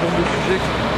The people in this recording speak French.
quel de sujets